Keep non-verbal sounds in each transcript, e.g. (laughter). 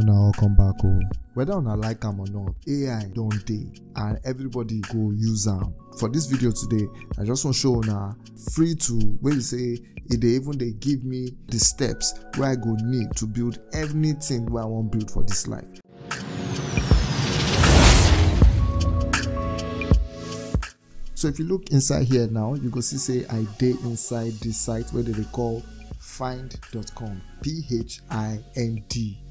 una welcome back o whether una like am or not ai don't dey and everybody go use am for this video today i just want to show una free tool wey be say even dey give me the steps wey i go need to build anything wey i wan build for this life. So if you look inside here now you go see say i dey inside this site where they call phind.com p-h-i-n-d.com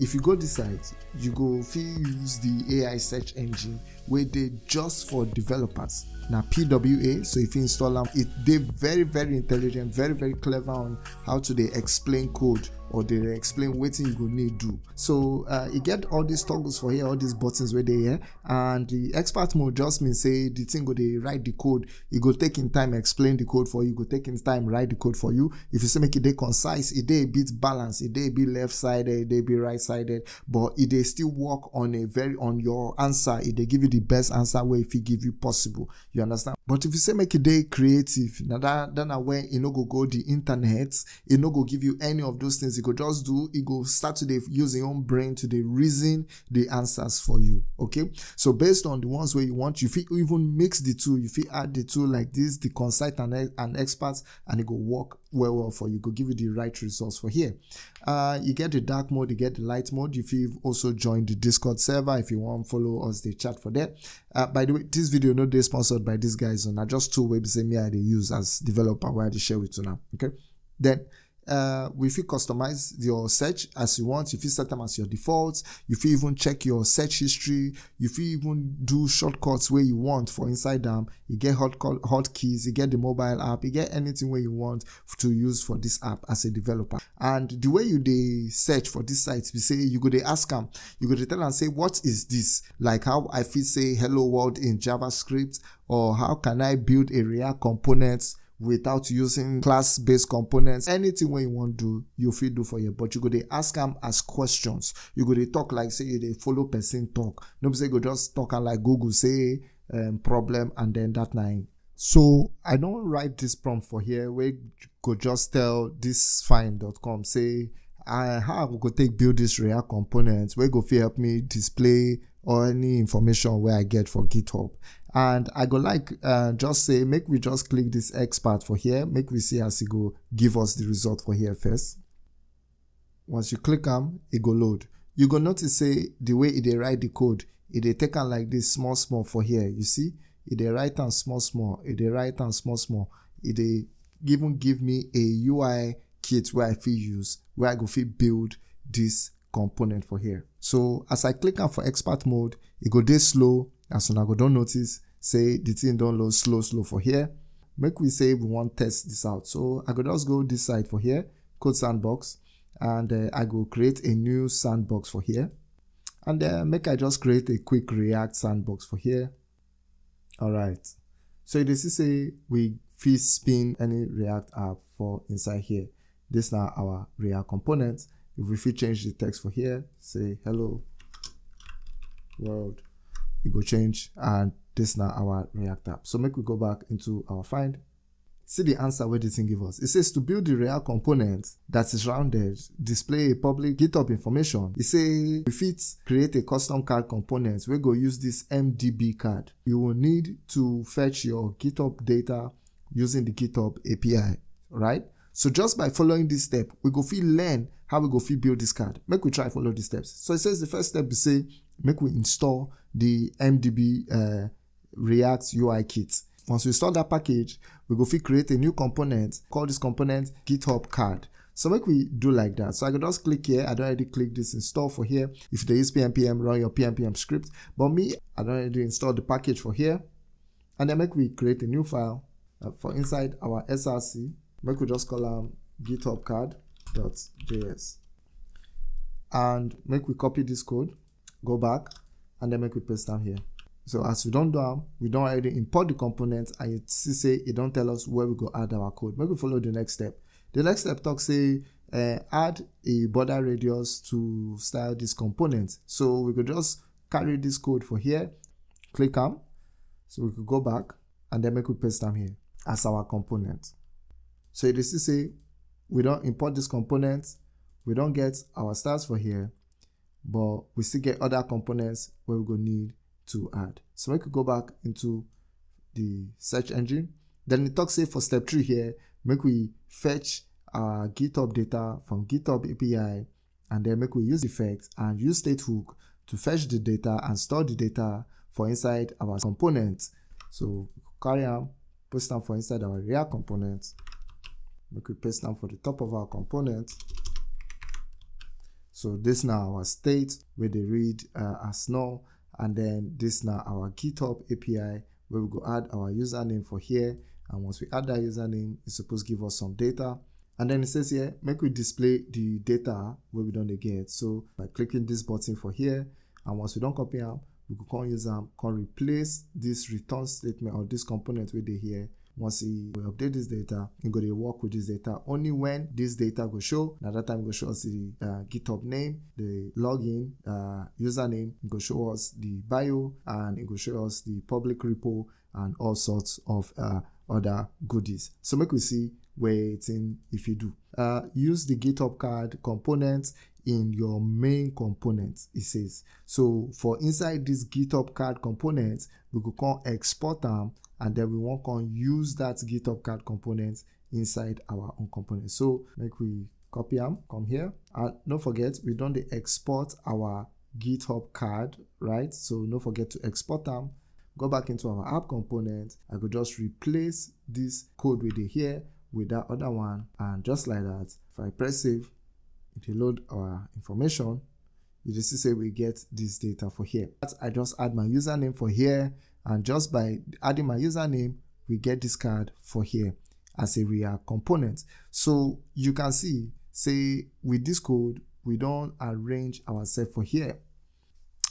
if you go dis site you go fit use the ai search engine wey dey just for developers. Na pwa so if you install am e dey very very intelligent very very clever on how to dey explain code or dey explain wetin you go need do. So uh, e get all these toggles for here all these buttons wey dey here and the expert mode just mean say the thing go dey write the code. E go take im time explain the code for you go take im time write the code for you. If you say make e dey concise e dey a bit balanced e dey a bit left sided e dey a bit right sided but e dey still work on a very on your answer. E dey give you the best answer wey e fit give you possible you understand? But if you say make e dey creative na that that na when e no go go the internet e no go give you any of those things e go just do e go start to dey use im own brain to dey reason the answers for you okay? So based on the ones wey you want you fit even mix the two you fit add the two like this the consult and, and experts and e go work well well for you could give you the right resource for here. Uh you get the dark mode you get the light mode. If you've also joined the discord server if you want follow us the chat for there uh by the way this video no dey sponsored by these guys on na just two say me i dey use as developer i dey share with you now. okay? Then uh, we fit customize your search as you want. You fit set them as your default you fit even check your search history. You fit even do shortcuts wey you want for inside am you get hot hotkeys. You get the mobile app. You get anything wey you want to use for this app as a developer. And the way you dey search for this site be say you go dey ask am. You go dey tell am say what is this? Like how i fit say hello world in javascript or how can i build a react component without using class-based components anything wey you wan do you fit do for here but you go dey ask am as questions. You go dey talk like say you follow person talk. No be say you go just talk am like google say um, problem and then that im so i don write this prompt for here wey go just tell this find.com say I, how i go take build this react component wey go fit help me display or any information wey i get for github and i go like uh, just say make we just click this expert for here. Make we see as e go give us the result for here first. Once you click am it go load. You go notice say the way e dey write the code it dey take like this small small for here you see? It dey write and small small. It dey write and small small. It dey even give me a ui kit where i fit use where i go fit build this component for here. So as i click on for expert mode it go this slow as una go don notice say the thing don load slow slow for here. Make we say we wan test this out. So i go just go this side for here code sandbox and uh, i go create a new sandbox for here. And uh, make i just create a quick react sandbox for here. All right. So this is say we fit spin any react app for inside here. This na our react component. If we fit change the text for here say hello world e go change and this now our react app. So make we go back into our phind see the answer wey the thing give us. It says to build the react component that is rounded display a public github information. It say we fit create a custom card component wey go use this mdb card. You will need to fetch your github data using the github api right? So just by following this step we go fit learn how we go fit build this card. Make we try follow the steps. So it says the first step be say make we install the mdb uh, react ui kit. Once we install that package we go fit create a new component call this component github card. So make we do like that. So i can just click here. I don already click this install for here. If dey use pnpm run your pnpm script. But me i don already install the package for here. And then make we create a new file uh, for inside our src make we just call am github card.js and make we copy this code go back and then make we paste am here. So as we don't do am we don't already import the component and see say don't tell us where we go add our code. Make we follow the next step. The next step talk say uh, add a border radius to style this component. So we could just carry this code for here click am. So we could go back and then make we paste am here as our component. So you dey see say we don't import this component. We don't get our stars for here but we still get other components where we go need to add. So we could go back into the search engine then it talks say for step three here make we fetch our github data from github api and then make we use effect and use state hook to fetch the data and store the data for inside our component so carry on paste them for inside our react component make we paste them for the top of our component so this now our state where they read uh, as null. And then this now our github api where we go add our username for here. And once we add that username it's supposed to give us some data. And then it says here make we display the data where we don't get. So by clicking this button for here and once we don't copy them we can use them can replace this return statement or this component with the here once we update this data you go to work with this data. Only when this data go show At that time go show us the uh, github name the login uh, username it go show us the bio and it go show us the public repo and all sorts of uh, other goodies. So make we see in if you do. Uh, use the github card component in your main component it says. So for inside this github card component we could come export them and then we want to use that github card component inside our own component. So make we copy them come here. And don't forget we don't export our github card right? So don't forget to export them go back into our app component. I could just replace this code with it here with that other one. And just like that if i press save it will load our information you just say we get this data for here. But i just add my username for here and just by adding my username we get this card for here as a react component. So you can see say with this code we don't arrange ourselves for here.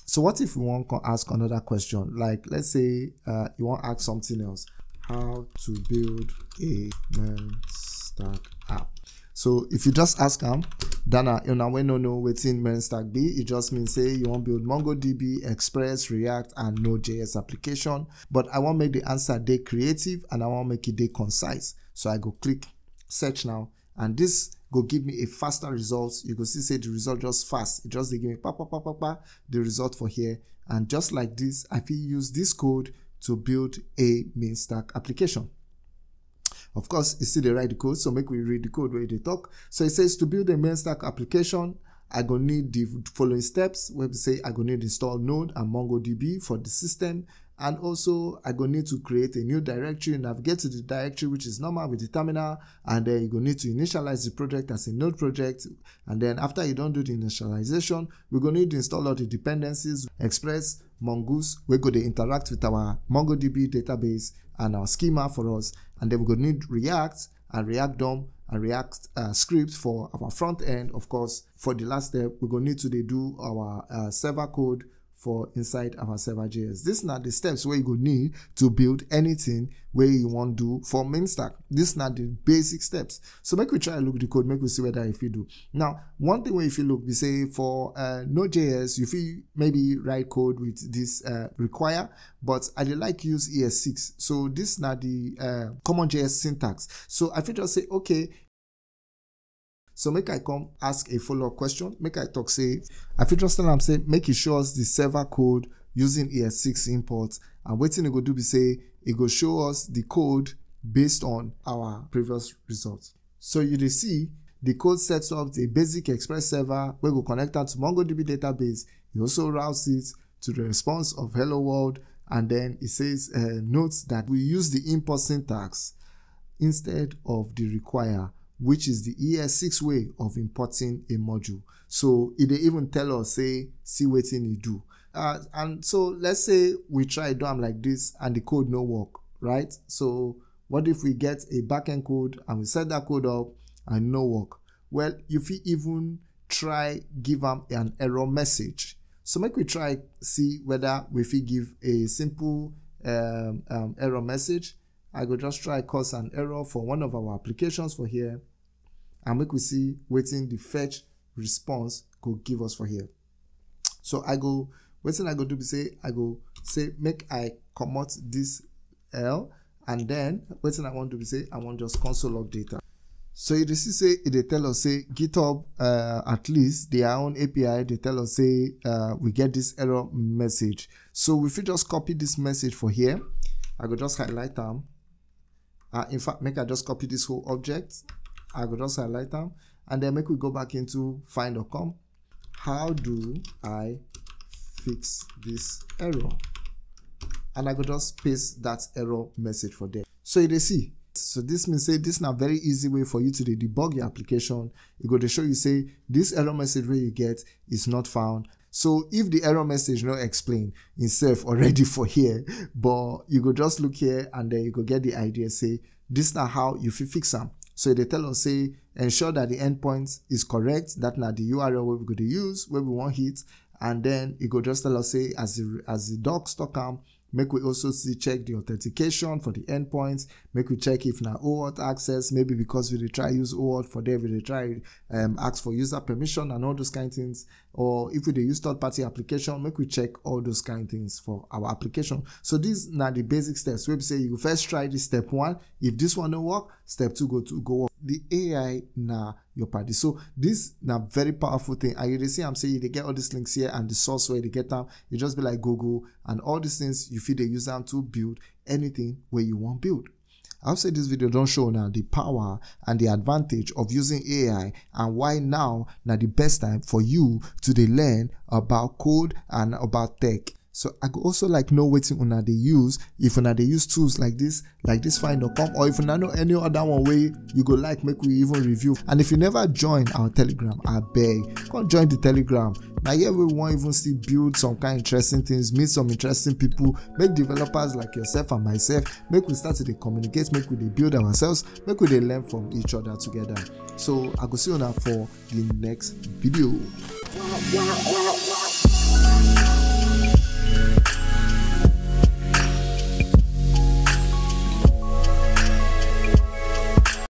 So what if we want to ask another question? Like let's say uh, you want to ask something else. How to build a MERN stack app. So if you just ask them Dana, you know, when no know within MERN stack B, it just means say you want build MongoDB, Express, React, and Node.js application. But I want make the answer day creative and I want make it day concise. So I go click search now, and this go give me a faster result. You go see say the result just fast. It just give me pa pa pa pa pa the result for here. And just like this, I can use this code to build a MERN stack application. Of course, it's still the the code, so make we read the code where they talk. So it says to build a main stack application, I gonna need the following steps. Where we say I gonna need install Node and MongoDB for the system, and also I gonna need to create a new directory, navigate to the directory which is normal with the terminal, and then you gonna need to initialize the project as a Node project, and then after you don't do the initialization, we're gonna need to install all the dependencies, Express, Mongoose, we're going to interact with our MongoDB database and our schema for us. And then we're going to need React and React DOM and React uh, script for our front end. Of course, for the last step, we're going to need to do our uh, server code for inside our server.js. These are the steps where you go need to build anything where you want to do for main stack. These are the basic steps. So make we try look the code, make we see whether if you do. Now, one thing where if you look, we say for uh, Node.js, you feel maybe write code with this uh, require, but I like use ES6. So this not the uh, common JS syntax. So I feel just say, okay, so make I come ask a follow-up question. Make I talk say, I fit just tell am say make it show us the server code using ES6 import and waiting it go do be say it go show us the code based on our previous results. So you dey see the code sets up the basic express server wey go connect am to MongoDB database. It also routes it to the response of hello world and then it says uh, notes that we use the import syntax instead of the require which is the ES6 way of importing a module. So it even tell us, say, see what you do. Uh, and so let's say we try do them like this and the code no work, right? So what if we get a backend code and we set that code up and no work? Well, if we even try give them an error message. So make we try see whether we give a simple um, um, error message I go just try cause an error for one of our applications for here and make we see waiting the fetch response go give us for here. So I go waiting I go do be say I go say make I comot this L and then waiting I want to be say I want just console log data. so you see say e dey tell us say github uh, at least their own api dey tell us say uh, we get this error message so we fit just copy this message for here i go just highlight am uh, in fact make i just copy this whole object. I go just highlight am and then make we go back into find.com how do i fix this error? And i go just paste that error message for there so you see. So this means say this na very easy way for you to debug your application. E go dey show you say this error message wey you get is not found so if the error message no explain itself already (laughs) for here but you go just look here and then you go get the idea say this na how you fix am. So they tell us say ensure that the endpoint is correct that na the url wey we go dey use wey we wan hit and then e go just tell us say as the as the docs am make we also see check the authentication for the endpoints make we check if na OAuth access maybe because we try use OAuth for there we try um, ask for user permission and all those kind of things or if we dey use third party application make we check all those kind things for our application. So these na the basic steps wey say you first try this step one. If this one no work step two go to go work. The ai na your party. So this na very powerful thing. And you dey see am say you get all these links here and the source where you get am. You just be like google and all these things you fit dey use am to build anything wey you wan build I hope say this video don't show now the power and the advantage of using AI and why now na the best time for you to learn about code and about tech. So I go also like know wetin una dey use. If una dey use tools like this like this find.com or if una know any other one wey you go like make we even review. And if you never join our telegram abeg come join the telegram. Na here we wan even still build some kind interesting things meet some interesting people make developers like yourself and myself make we start to communicate make we build ourselves make we learn from each other together. So i go see una for the next video.